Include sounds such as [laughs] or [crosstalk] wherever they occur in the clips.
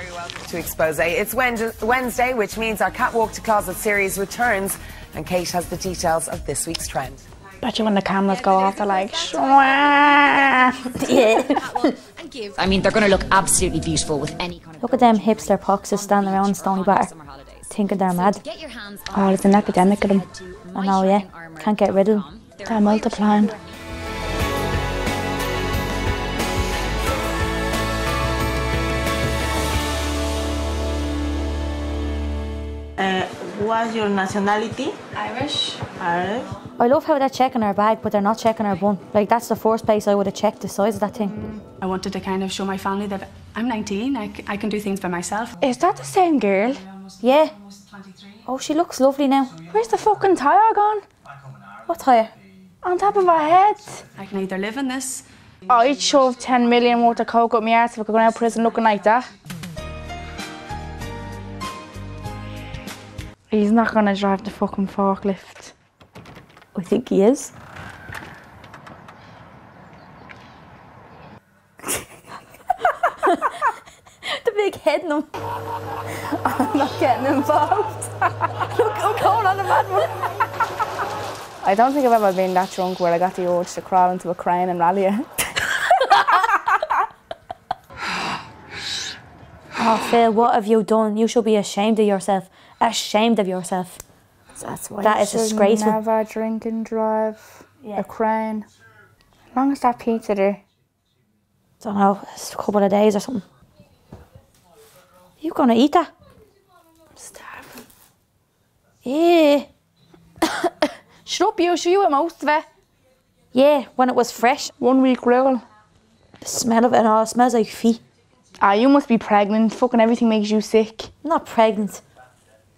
very welcome to Expose. It's Wednesday, which means our Catwalk to Closet series returns, and Kate has the details of this week's trend. Bet you when the cameras go off, they're like, [laughs] yeah. I mean, they're going to look absolutely beautiful with any kind of. Look at them hipster poxes standing around Stoneybatter, thinking they're mad. Oh, it's an epidemic of them. I know, yeah. Can't get rid of them. They're multiplying. What's your nationality? Irish. Irish. I love how they're checking our bag, but they're not checking our bun. Like, that's the first place I would have checked the size of that thing. Mm, I wanted to kind of show my family that I'm 19, i can do things by myself. Is that the same girl? Yeah. Oh, she looks lovely now. Where's the fucking tyre gone? What tyre? On top of her head. I can either live in this. I'd shove 10 million worth of coke up my arse if I could go out of prison looking like that. He's not gonna drive the fucking forklift. I think he is. [laughs] the big head no. I'm not getting involved. [laughs] look, I'm going on a mad one. I don't think I've ever been that drunk where I got the urge to crawl into a crane and rally it. [laughs] Oh, Phil, what have you done? You should be ashamed of yourself. Ashamed of yourself. That's why That you is disgraceful. Never drink and drive Yeah. a crane. As long as that pizza there. Don't know, it's a couple of days or something. You gonna eat that? Starving. Yeah. [coughs] Shut up, you. Show you ate most of it. Yeah, when it was fresh. One week rule. The smell of it, oh, it smells like feet. Ah, you must be pregnant. Fucking everything makes you sick. I'm not pregnant.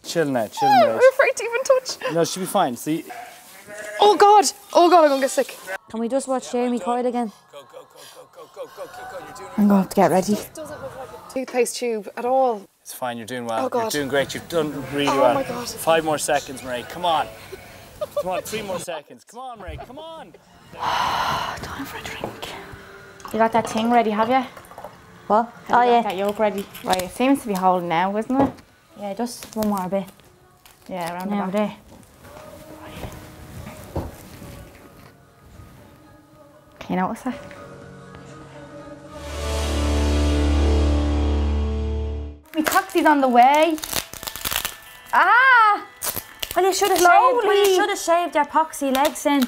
Chill now, chill now. afraid to even touch. No, she'll be fine. See, Oh God! Oh God! I'm gonna get sick. Can we just watch Jeremy Kyle again? Go, go, go, go, go, go, go. I'm gonna have to get ready. toothpaste tube at all. it's fine. You're doing well. Oh, God. You're doing great. You've done really Oh, well. my God. Five more seconds, Marie. Come on. Come on, three more seconds. Come on, Marie. Come on. [sighs] Time for a drink. You got that thing ready, have you? What? Have Oh you got yeah. That yoke ready. Right. It seems to be holding now, isn't it? Yeah, just one more bit. Yeah, around Now the back. there. Can you notice that? My taxi's on the way. Ah! Well, you should have shaved. Well, you should have shaved your poxy legs in.